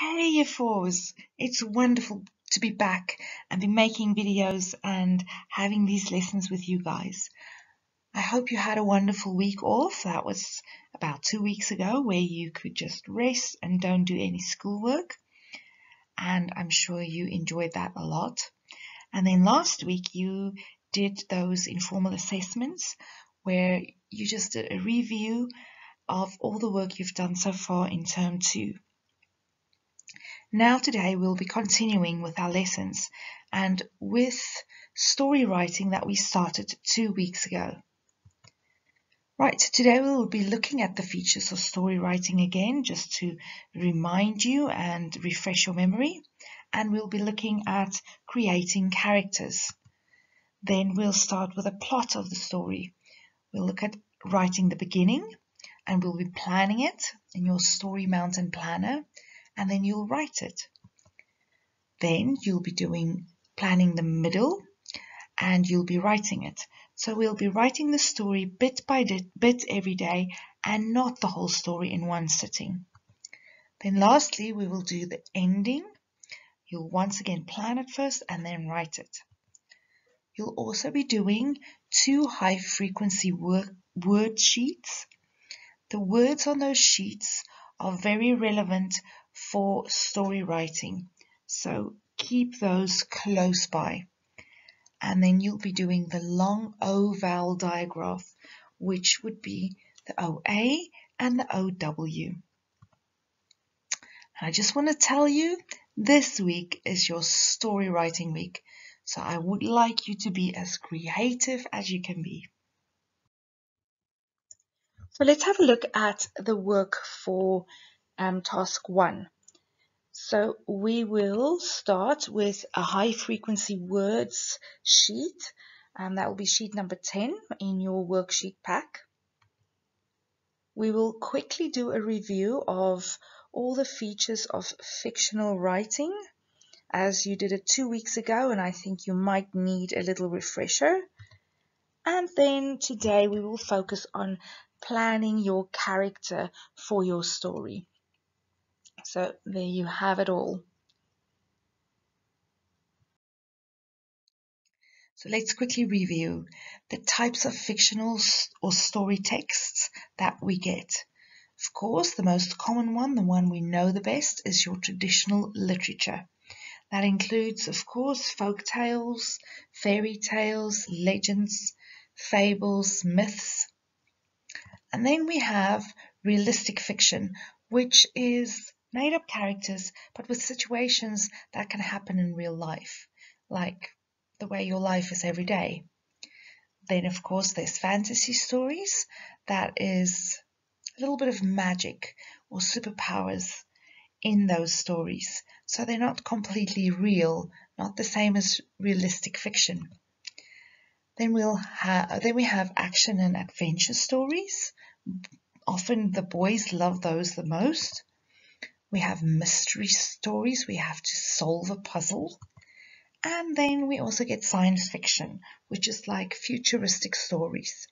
Hey, Year Fours! It's wonderful to be back and be making videos and having these lessons with you guys. I hope you had a wonderful week off. That was about two weeks ago where you could just rest and don't do any schoolwork. And I'm sure you enjoyed that a lot. And then last week you did those informal assessments where you just did a review of all the work you've done so far in term two. Now today we'll be continuing with our lessons and with story writing that we started two weeks ago. Right, today we will be looking at the features of story writing again just to remind you and refresh your memory. And we'll be looking at creating characters. Then we'll start with a plot of the story. We'll look at writing the beginning and we'll be planning it in your story mountain planner and then you'll write it. Then you'll be doing planning the middle and you'll be writing it. So we'll be writing the story bit by bit every day and not the whole story in one sitting. Then lastly, we will do the ending. You'll once again plan it first and then write it. You'll also be doing two high frequency word sheets. The words on those sheets are very relevant for story writing. So keep those close by. And then you'll be doing the long O vowel digraph, which would be the OA and the OW. I just want to tell you, this week is your story writing week. So I would like you to be as creative as you can be. So let's have a look at the work for um, task one. So we will start with a high frequency words sheet. and that will be sheet number 10 in your worksheet pack. We will quickly do a review of all the features of fictional writing as you did it two weeks ago and I think you might need a little refresher. And then today we will focus on planning your character for your story. So there you have it all. So let's quickly review the types of fictional or story texts that we get. Of course, the most common one, the one we know the best, is your traditional literature. That includes, of course, folk tales, fairy tales, legends, fables, myths. And then we have realistic fiction, which is made up characters, but with situations that can happen in real life, like the way your life is every day. Then, of course, there's fantasy stories that is a little bit of magic or superpowers in those stories. So they're not completely real, not the same as realistic fiction. Then we'll then we have action and adventure stories. Often the boys love those the most. We have mystery stories. We have to solve a puzzle. And then we also get science fiction, which is like futuristic stories.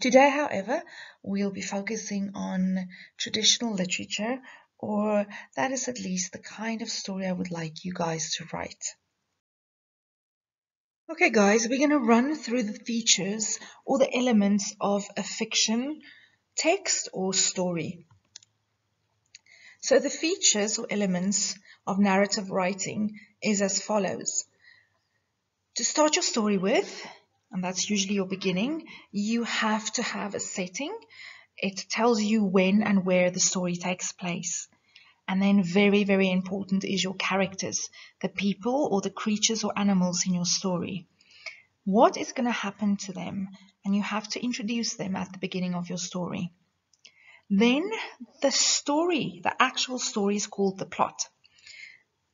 Today, however, we'll be focusing on traditional literature, or that is at least the kind of story I would like you guys to write. Okay guys, we're going to run through the features or the elements of a fiction text or story. So the features or elements of narrative writing is as follows. To start your story with, and that's usually your beginning, you have to have a setting. It tells you when and where the story takes place. And then very, very important is your characters, the people or the creatures or animals in your story. What is going to happen to them? And you have to introduce them at the beginning of your story. Then the story, the actual story is called the plot.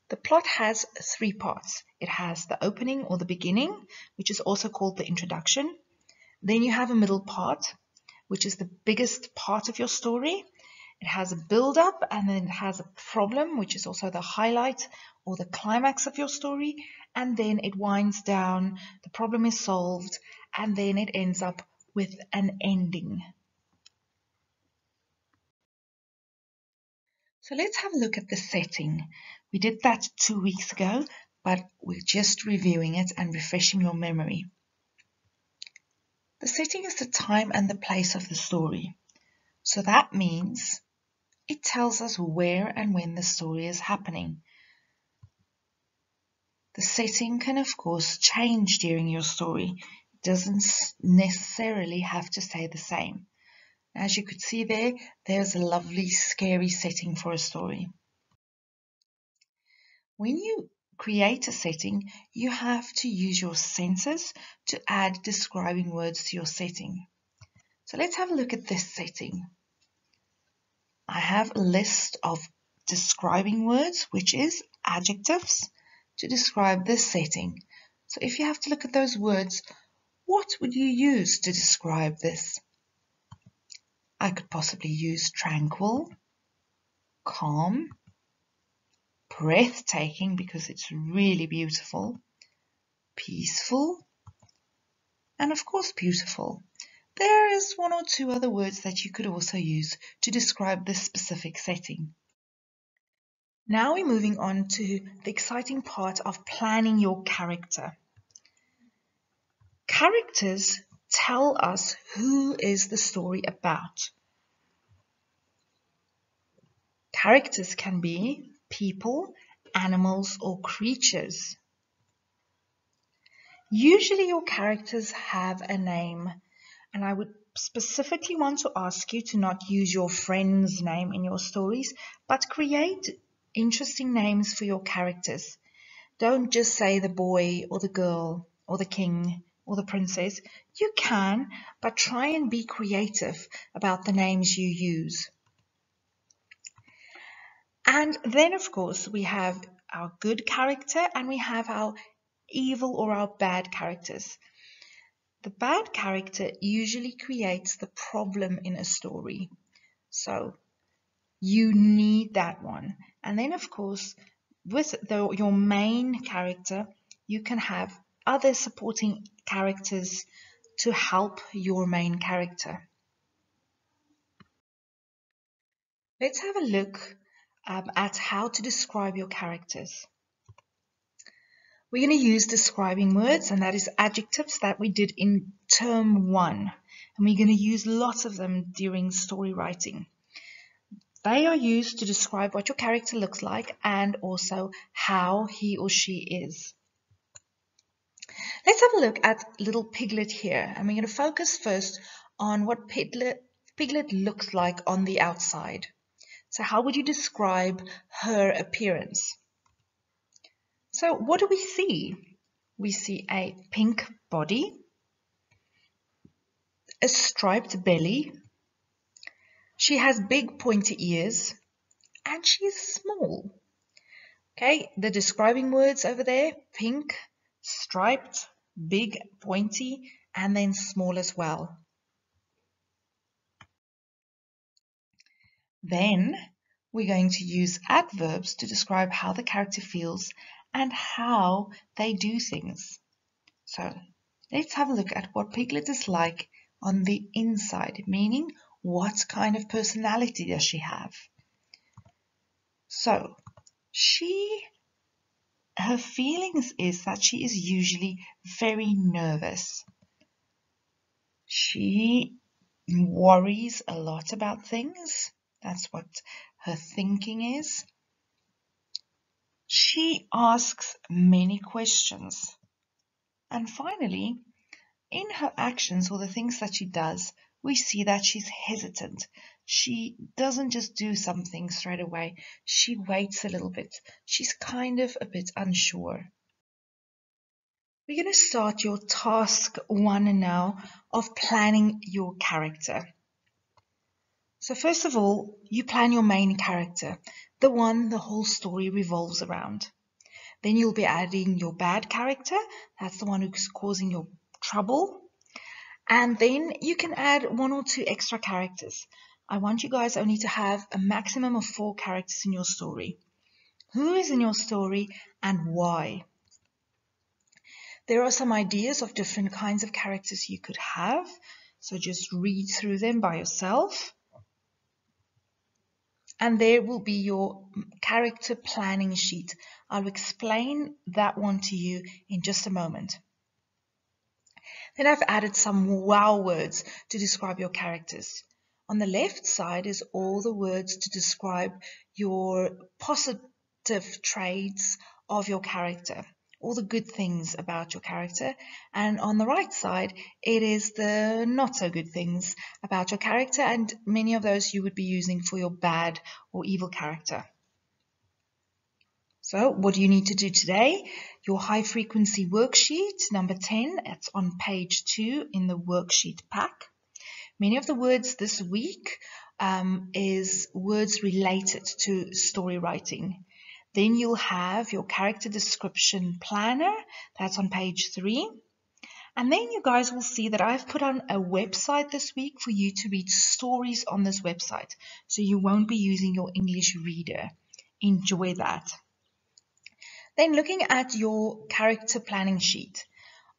The plot has three parts. It has the opening or the beginning, which is also called the introduction. Then you have a middle part, which is the biggest part of your story. It has a build up and then it has a problem, which is also the highlight or the climax of your story. And then it winds down, the problem is solved, and then it ends up with an ending. So let's have a look at the setting. We did that two weeks ago, but we're just reviewing it and refreshing your memory. The setting is the time and the place of the story. So that means it tells us where and when the story is happening. The setting can of course change during your story. It doesn't necessarily have to stay the same. As you could see there, there's a lovely scary setting for a story. When you create a setting, you have to use your senses to add describing words to your setting. So let's have a look at this setting. I have a list of describing words, which is adjectives, to describe this setting. So if you have to look at those words, what would you use to describe this? I could possibly use tranquil, calm, breathtaking because it's really beautiful, peaceful, and of course beautiful. There is one or two other words that you could also use to describe this specific setting. Now we're moving on to the exciting part of planning your character. Characters tell us who is the story about. Characters can be people, animals, or creatures. Usually your characters have a name, and I would specifically want to ask you to not use your friend's name in your stories, but create interesting names for your characters. Don't just say the boy or the girl or the king or the princess. You can, but try and be creative about the names you use. And then, of course, we have our good character and we have our evil or our bad characters. The bad character usually creates the problem in a story. So you need that one. And then, of course, with the, your main character, you can have other supporting characters to help your main character. Let's have a look um, at how to describe your characters. We're going to use describing words, and that is adjectives that we did in term one. And we're going to use lots of them during story writing. They are used to describe what your character looks like and also how he or she is. Let's have a look at little Piglet here. And we're going to focus first on what Piglet, Piglet looks like on the outside. So how would you describe her appearance? So what do we see? We see a pink body, a striped belly. She has big pointy ears and she is small. Okay, the describing words over there, pink, striped, big, pointy, and then small as well. Then we're going to use adverbs to describe how the character feels and how they do things. So let's have a look at what Piglet is like on the inside, meaning what kind of personality does she have? So she her feelings is that she is usually very nervous. She worries a lot about things. That's what her thinking is. She asks many questions. And finally, in her actions or the things that she does, we see that she's hesitant. She doesn't just do something straight away. She waits a little bit. She's kind of a bit unsure. We're going to start your task one now of planning your character. So first of all, you plan your main character, the one the whole story revolves around. Then you'll be adding your bad character, that's the one who's causing your trouble. And then you can add one or two extra characters. I want you guys only to have a maximum of four characters in your story. Who is in your story and why? There are some ideas of different kinds of characters you could have, so just read through them by yourself. and there will be your character planning sheet. I'll explain that one to you in just a moment. Then I've added some wow words to describe your characters. On the left side is all the words to describe your positive traits of your character, all the good things about your character. And on the right side, it is the not so good things about your character, and many of those you would be using for your bad or evil character. So what do you need to do today? Your high frequency worksheet, number 10, it's on page 2 in the worksheet pack. Many of the words this week um, is words related to story writing. Then you'll have your character description planner. That's on page three. And then you guys will see that I've put on a website this week for you to read stories on this website. So you won't be using your English reader. Enjoy that. Then looking at your character planning sheet.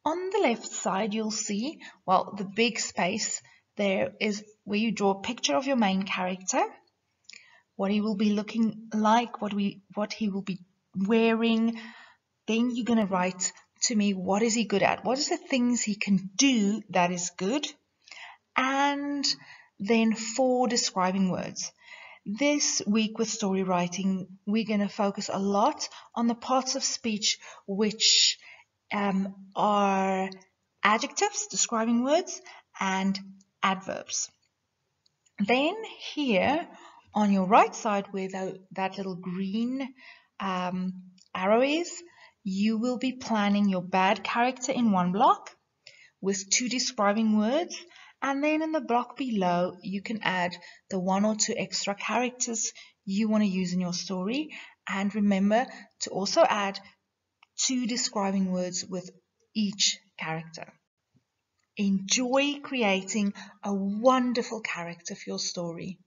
On the left side, you'll see, well, the big space there is where you draw a picture of your main character, what he will be looking like, what we what he will be wearing. Then you're gonna write to me what is he good at? What is the things he can do that is good? And then four describing words. This week with story writing, we're going to focus a lot on the parts of speech which um, are adjectives, describing words, and adverbs. Then here on your right side where the, that little green um, arrow is, you will be planning your bad character in one block with two describing words and then in the block below you can add the one or two extra characters you want to use in your story and remember to also add two describing words with each character. Enjoy creating a wonderful character for your story.